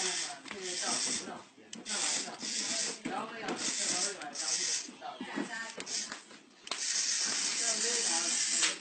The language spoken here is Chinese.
嗯，那那那那那那那那那，那那。